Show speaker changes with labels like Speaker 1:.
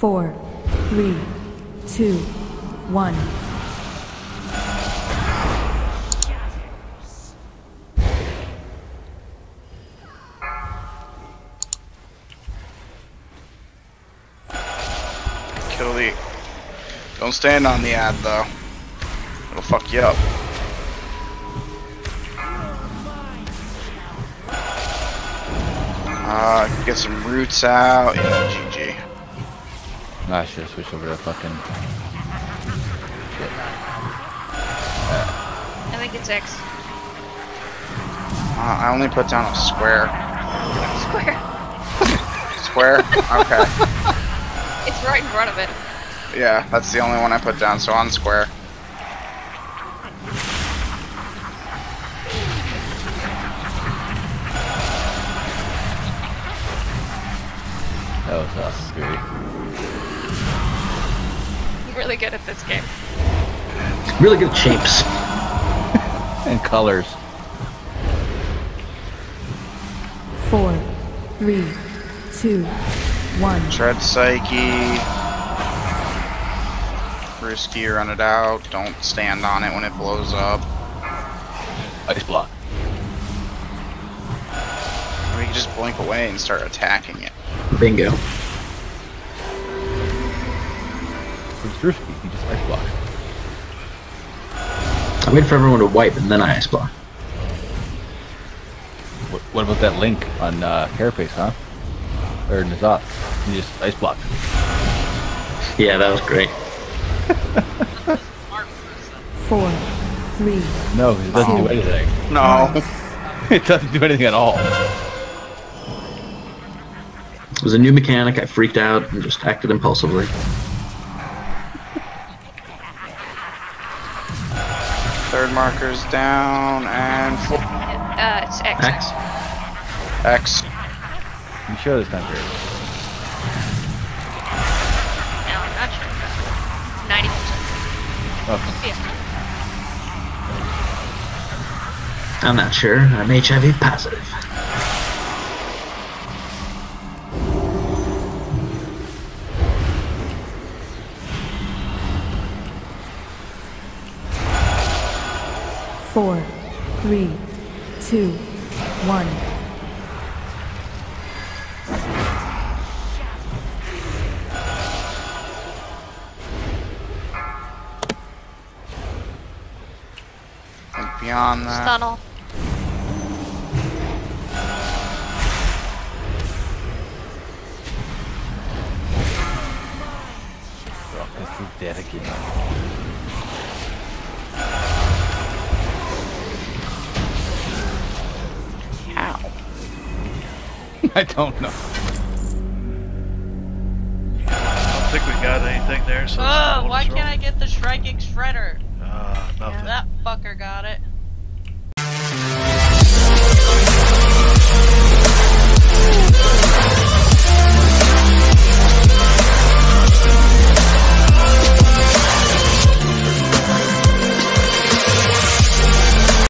Speaker 1: four, three, two, one.
Speaker 2: Kill the. Don't stand on the ad though. It'll fuck you up. Uh, get some roots out. Yeah, GG.
Speaker 3: I should have switched over to fucking.
Speaker 4: I think it's X.
Speaker 2: Uh, I only put down a square.
Speaker 4: Square.
Speaker 2: Square? Okay.
Speaker 4: It's right in front of it.
Speaker 2: Yeah, that's the only one I put down, so on square.
Speaker 3: That was awesome, Fury.
Speaker 4: I'm really good at this game.
Speaker 5: Really good shapes.
Speaker 3: And colors.
Speaker 1: Four, three, two, one.
Speaker 2: Shred Psyche. Risky, run it out. Don't stand on it when it blows up.
Speaker 3: Ice block.
Speaker 2: Or you can just blink away and start attacking it.
Speaker 5: Bingo.
Speaker 3: It's Drewski. He just ice blocks.
Speaker 5: I wait for everyone to wipe and then I ice block.
Speaker 3: What, what about that link on uh, Carapace, huh? Or N'Zoth? He just ice blocked.
Speaker 5: Yeah, that was great.
Speaker 1: Four, three,
Speaker 3: No, it doesn't do anything.
Speaker 2: No.
Speaker 3: it doesn't do anything at all.
Speaker 5: It was a new mechanic. I freaked out and just acted impulsively.
Speaker 2: Third marker's down and full
Speaker 4: Uh, it's X.
Speaker 5: X.
Speaker 2: X.
Speaker 3: You sure this time, Fury?
Speaker 4: No, I'm not sure. Ninety percent.
Speaker 3: Okay.
Speaker 4: Yeah.
Speaker 5: I'm not sure. I'm HIV positive.
Speaker 1: Four, three, two, one.
Speaker 2: Think beyond that.
Speaker 4: Tunnel.
Speaker 3: Bro, is dead again. I don't know.
Speaker 6: I don't think we got anything there, so.
Speaker 7: Oh, why can't I get the Shrike Shredder?
Speaker 6: Uh, nothing.
Speaker 7: That fucker got it.